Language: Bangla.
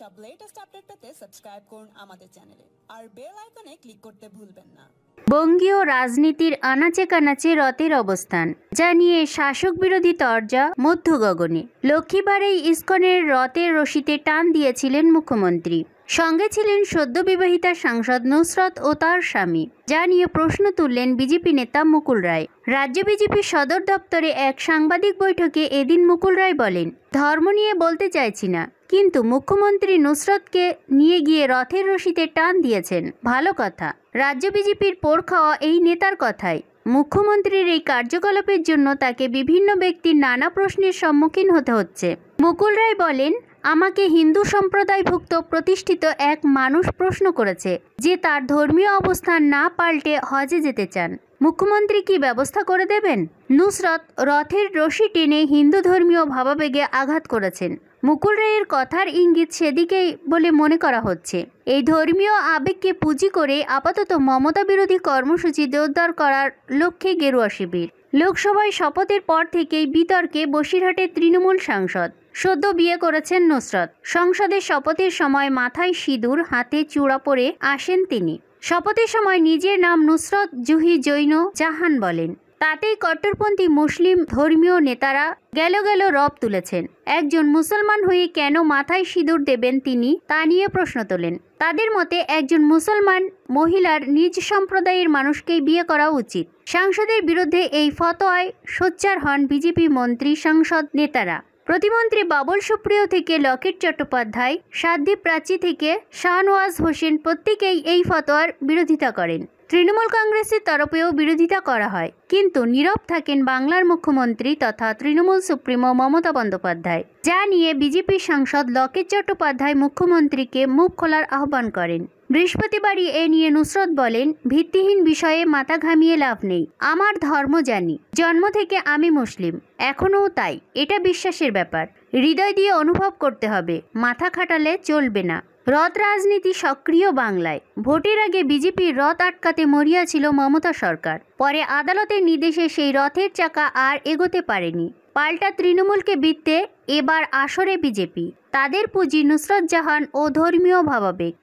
সব লেটেস্ট আপডেট পেতে সাবস্ক্রাইব করুন আমাদের চ্যানেলে আর বেল আইকনে ক্লিক করতে ভুলবেন না। বঙ্গীয় রাজনীতির আনাচে কানাচে রথের অবস্থান। যা নিয়ে শাসক বিরোধী তরজা মধ্য গগনে লক্ষ্মীবারেই ইস্কনের রথের রশিতে টান দিয়েছিলেন মুখ্যমন্ত্রী। সঙ্গে ছিলেন সদ্য বিবাহিতা সাংসদ নুসরত ও তার স্বামী, যা নিয়ে প্রশ্ন তুললেন বিজেপি নেতা মুকুল রায়। রাজ্য বিজেপির সদর দপ্তরে এক সাংবাদিক বৈঠকে এদিন মুকুল রায় বলেন, ধর্ম নিয়ে বলতে চাইছি না, কিন্তু মুখ্যমন্ত্রী নুসরতকে নিয়ে গিয়ে রথের রশিতে টান দিয়েছেন। ভালো কথা, রাজ্য বিজেপির পোড় খাওয়া এই নেতার কথাই। মুখ্যমন্ত্রীর এই কার্যকলাপের জন্য তাকে বিভিন্ন ব্যক্তির নানা প্রশ্নের সম্মুখীন হতে হচ্ছে। মুকুল রায় বলেন আমাকে হিন্দু সম্প্রদায়ভুক্ত প্রতিষ্ঠিত এক মানুষ প্রশ্ন করেছে যে তার ধর্মীয় অবস্থান না পাল্টে হজে যেতে চান। মুখ্যমন্ত্রী কি ব্যবস্থা করে দেবেন? নুসরত রথের রশি টেনে হিন্দু ধর্মীয় ভাবাবেগে আঘাত করেছেন। মুকুল রায়ের কথার ইঙ্গিত সেদিকেই বলে মনে করা হচ্ছে। এই ধর্মীয় আবেগকে পুঁজি করে আপাতত মমতা বিরোধী কর্মসূচি জোরদার করার লক্ষ্যে গেরুয়া শিবির। লোকসভায় শপথের পর থেকেই বিতর্কে বসিরহাটের তৃণমূল সাংসদ। সদ্য বিয়ে করেছেন নুসরত। সংসদের শপথের সময় মাথায় সিঁদুর, হাতে চূড়া পরে আসেন তিনি। শপথের সময় নিজের নাম নুসরত জুহি জৈন জাহান বলেন। তাতেই কট্টরপন্থী মুসলিম ধর্মীয় নেতারা গেল গেল রব তুলেছেন। একজন মুসলমান হয়ে কেন মাথায় সিঁদুর দেবেন তিনি তা নিয়ে প্রশ্ন তোলেন। তাদের মতে একজন মুসলমান মহিলার নিজ সম্প্রদায়ের মানুষকেই বিয়ে করা উচিত। সাংসদের বিরুদ্ধে এই ফতোয়ায় সোচ্চার হন বিজেপি মন্ত্রী সাংসদ নেতারা। প্রতিমন্ত্রী বাবুল সুপ্রিয় থেকে লকেট চট্টোপাধ্যায় সাদ্দীপ প্রাচী থেকে শাহনওয়াজ হোসেন প্রত্যেকেই এই ফতোয়ার বিরোধিতা করেন। তৃণমূল কংগ্রেসের তরফেও বিরোধিতা করা হয়। কিন্তু নীরব থাকেন বাংলার মুখ্যমন্ত্রী তথা তৃণমূল সুপ্রিমো মমতা বন্দ্যোপাধ্যায়। যা নিয়ে বিজেপির সাংসদ লকেট চট্টোপাধ্যায় মুখ্যমন্ত্রীকে মুখ খোলার আহ্বান করেন। বৃহস্পতিবারই এ নিয়ে নুসরত বলেন, ভিত্তিহীন বিষয়ে মাথা ঘামিয়ে লাভ নেই। আমার ধর্ম জানি। জন্ম থেকে আমি মুসলিম। এখনও তাই। এটা বিশ্বাসের ব্যাপার। হৃদয় দিয়ে অনুভব করতে হবে। মাথা খাটালে চলবে না। রথ রাজনীতি সক্রিয় বাংলায়। ভোটের আগে বিজেপির রথ আটকাতে মরিয়া ছিল মমতা সরকার। পরে আদালতের নির্দেশে সেই রথের চাকা আর এগোতে পারেনি। পাল্টা তৃণমূলকে বিত্তে এবার আসরে বিজেপি। তাদের পুঁজি নুসরত জাহান ও ধর্মীয় ভাবাবেগ।